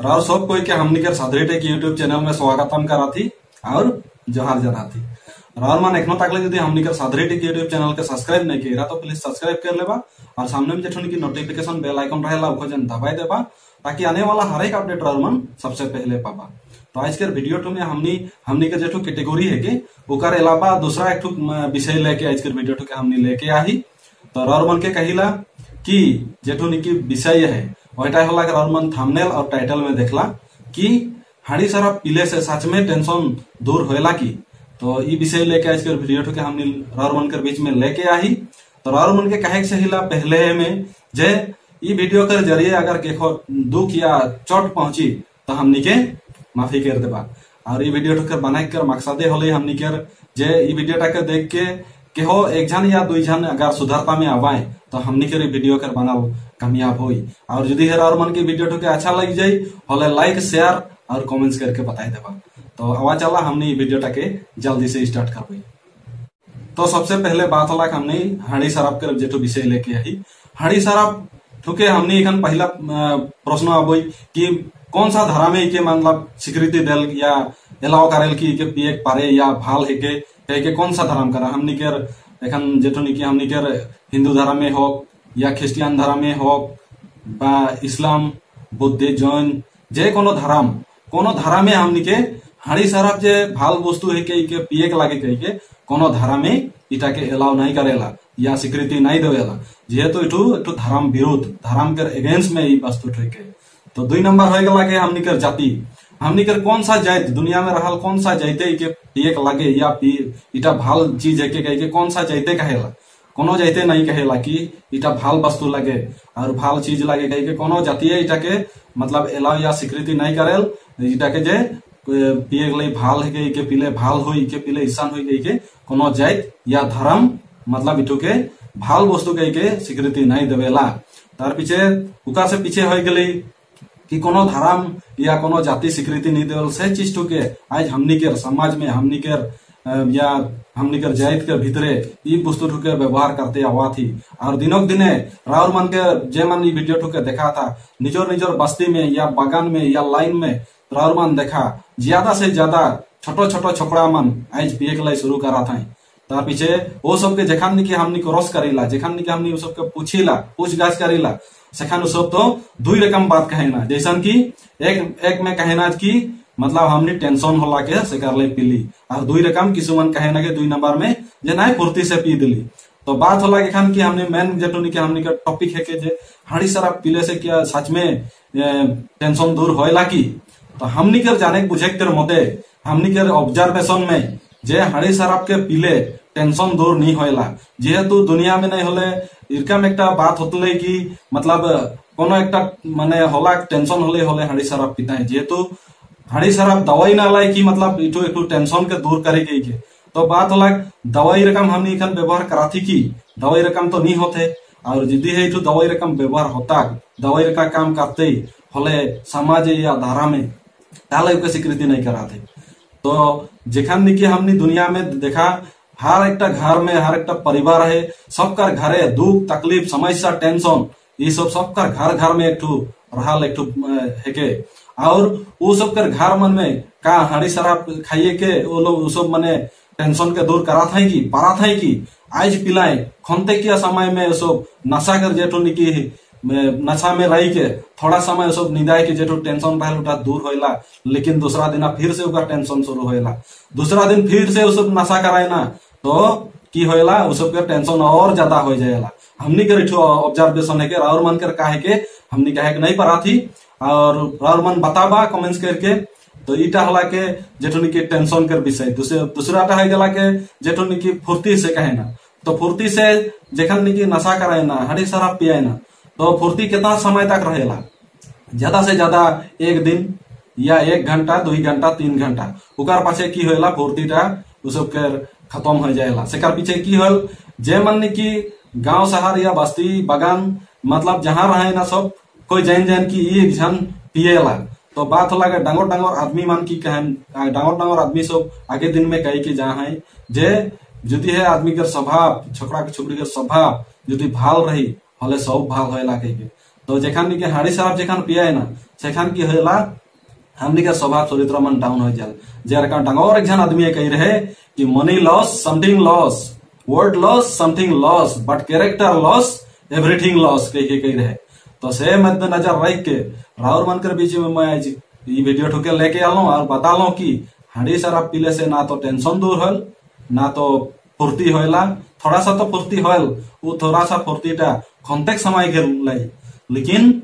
राव सब कोई के हमनी के सादरी टेक यूट्यूब चैनल में स्वागतम करा थी और जोहार जना थी रावल मान एखनो तक यदि हमनी के सादरी टेक यूट्यूब चैनल के सब्सक्राइब नहीं किया तो प्लीज़ सब्सक्राइब कर लेबा और सामने में जेठो की नोटिफिकेशन बेल आइकन रहेला ओको जन दबाई देबा ताकि आने वाला हर एक अपडेट रावल मन सबसे पहले पाबा। तो आज के वीडियो टू में हमनी हमनी के जेठो कैटेगरी है के ओकर अलावा दूसरा एक विषय लेके आज के वीडियो टू के हमनी लेके आही। तो रावल मन के कहिला कि जेठो निकी विषय है वहीटा होला के मन थंबनेल और टाइटल में देखला कि हाड़ी सारा पीले से सच में टेंशन दूर होएला की। तो ई विषय लेके आज के वीडियो के रावल मन के बीच में लेके आही। तो मन के कहे से हिला पहले में जे ई वीडियो के ज़रिए अगर केखो दुख या चोट पहुँची तो हमनी के माफ़ी कर देबा। और ई वीडियो के बनाए कर मकसदे होले हमनी के जे ई वीडियो के देख के केहो एक जन या दुई जन अगर सुधारता में आवाए तो हमनी के वीडियो कर बनाओ, कामयाब होई। और यदि हेर और मन के वीडियो के अच्छा लग जाई, होले लाइक, शेयर और कमेंट्स करके बताई देबा। तो आवाज़ चला, हमने वीडियो के जल्दी से स्टार्ट करबई तो सबसे पहले बात होला हमने हाड़ी शराब के जेठो विषय लेके आई हाड़ी शराब ठुके हमने एखन पहला प्रश्न आबई कि कौन सा धारा में के मतलब स्वीकृति दल या एलाव करेल की के पिए पारे या भाल है के के कौन सा धर्म करा? हमनी के एखन जेठो निकी हमनी के हिंदू धर्म में हो या ख्रिस्टियन धर्म में हो बा इस्लाम बुद्ध जैन जे कोनो धर्म कोनो धर्म में हमनी के हाड़ी शराब जे भाल वस्तु है के, के पिए के लागे कह के कोनो धारा में इटा के एलाव नहीं करेला या स्वीकृति नहीं देवेला। जेहेतु इठू इठू धर्म विरोध धर्म के अगेंस्ट में वस्तु ठेके। तो दुई नंबर हो गला के कर जाति। हमनी कर कौन सा जाइत दुनिया में रहल कौन सा जाइते के पिए के लागे, या इटा भाल चीज़ है के कह के कौन सा जाइते कहेला कोनो जाइते नहीं कहेला कि इटा भाल वस्तु लगे, और भाल चीज़ लगे कह के कोनो जातीय इटा के मतलब एलाव या स्वीकृति नहीं करेल इटा के जे पिए लिए भाल है के पीले भाल हो के पीले ईशान हो के कोनो जाइत या धर्म मतलब इठू के भाल वस्तु के के स्वीकृति नहीं देवेला तार पीछे, उका से पीछे हो गई कि कोनो धर्म या कोनो जाति स्वीकृति नहीं देवल से चीज़ टू के आज हमनी के समाज में हमनी के या हमनी के जाइत के भीतरे ई वस्तु ठू के व्यवहार करते आवा थी। और दिनों दिने राहुल मन के, जे मन वीडियो ठू के देखा था, निजोर निजोर बस्ती में या बागान में या लाइन में राहुल मन देखा, ज़्यादा से ज़्यादा छोटो छोटो छोकरा मन आज पिए के लिए शुरू करा था। सबके जेखान निके हमनी को रस करेला, जेखान निके हमनी सबके पूछीला पूछ गाछ करेला, सेखान सब तो दुई रकम बात कहेना। जैसन की एक एक में कहना की मतलब हमनी टेंशन होला के सेकर ले पीली और दुई रकम किसुमन कहना के दुई नंबर में जे नहीं फुर्ती से पी दिली। तो बात होला एखान की हमने मेन जेटो निके हमनी के टॉपिक है के जे हाड़ी शराब पीले से क्या सच में टेंशन दूर होएला की? तो हमनी के जाने बुझे के मते, हमनी के ऑब्जर्वेशन में जे हाड़ी शराब के पीले टेंशन दूर नहीं होएला जेहेतु दुनिया में नहीं होले इरकम एक बात होतले कि मतलब कोनो एक माने होला टेंशन होले होले हाड़ी शराब पीता है जेहेतु हाड़ी शराब दवाई ना लाई कि मतलब इटू इटू टेंशन के दूर करे के, के तो बात होला दवाई रकम हमने इखन व्यवहार करा थी की दवाई रकम तो नहीं होते और यदि है इटू दवाई रकम व्यवहार होता दवाई रका काम करते होले समाज या धारा में ताले के स्वीकृति नहीं कराते तो जेखान निके हमने दुनिया में देखा, हर एक घर में, हर एक परिवार है, सबका घरे दुख, तकलीफ़, समस्या, टेंशन ये सब सबका घर घर में एक रहल एक हेके। और वो सब कर घर मन में का हरी शराब खाइए के वो लोग सब मने टेंशन के दूर करा था कि पारा था कि आज पिलाए, खनते किया समय में सब नशा कर जेठो निकी नशा में रही के थोड़ा समय सब निदाय के जेठो टेंशन रहल उठा, दूर होइला, लेकिन दूसरा दिन फिर से ओकर टेंशन शुरू होइला। दूसरा दिन फिर से सब नशा कराए ना तो की होएला उ सब के टेंशन और ज़्यादा हो जाएला हमनी के ऑब्जर्वेशन है के राउर मन कर काहे के, हमनी कहे के नहीं पढ़ा थी, और राउर मन बताबा कमेंट्स करके तो इटा होला के जेठो के टेंशन कर विषय। दूसरा टा है गला के जेठो की फुर्ती से कहे ना तो फुर्ती से जेखन निकी नशा कराए ना हरी शराब पियाए ना तो फुर्ती कितना समय तक रहेला? ज़्यादा से ज़्यादा एक दिन या एक घंटा, दो घंटा, तीन घंटा। ओकर पाछे की होएला? फुर्तीटा उ सब के खत्म हो जाएला। सेकर पीछे की होल? जे मन की गाँव, शहर या बस्ती, बगान मतलब जहाँ रहे ना सब, कोई जैन जैन की एक जन पिएला तो बात होला डांगोर डांगोर आदमी मान की कहन डांगोर डांगोर आदमी सब आगे दिन में कही के जहाँ है। जे यदि है आदमी के स्वभाव, छोकरा के छोकरी के स्वभाव यदि भाल रही हले सब होएला कही के तो जेखान के हाड़ी शराब जेखान पियाए ना सेखान की होला हमनी के स्वभाव चरित्र मन डाउन हो जाए जेर का डंगोर एक जन आदमी कही रहे कि money loss something loss word loss something loss but character loss everything loss कह के कही रहे तो से मद्देनजर रख के राउर मन के बीच में मैं ये वीडियो ठुके लेके आलो और बता लो कि हांडी शराब पीले से ना तो टेंशन दूर होल ना तो फुर्ती होएला थोड़ा सा तो फुर्ती होल वो थोड़ा सा फुर्तीटा खंतेक समय के लाई लेकिन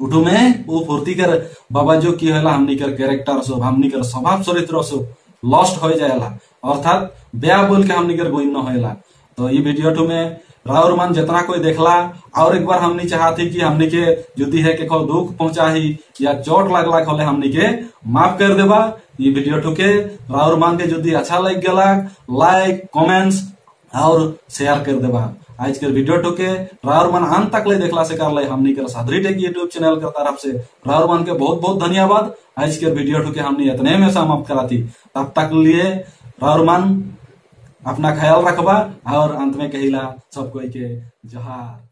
उठू में वो फुर्ती कर, बाबा जो की होला हमनी कर कैरेक्टर सब, हमनी कर स्वभाव चरित्र सब लॉस्ट हो जाएला अर्थात ब्या बोल के हमनी कर गोइन न होएला तो ये वीडियो ठू में राउर मन जितना कोई देखला, और एक बार हमनी चाहती कि हमनी के जुदी है के खो दुख पहुंचाही, या चोट लगला खोले हमनी के माफ़ कर देबा। ये वीडियो ठुके राउर मन के जुदी अच्छा लग गला। लाइक कमेंट्स और शेयर कर देबा। आज के वीडियो ठुके राउर मन अंत तक ले देखला से कर ले। हमने के सादरी टेक यूट्यूब चैनल के तरफ़ से। राउर मन के बहुत बहुत धन्यवाद। आज के वीडियो ठुके हमने इतने में समाप्त कराती। तब तक लिए राउर मन अपना ख्याल रखबा और अंत में कहिला सब कोई के जोहार।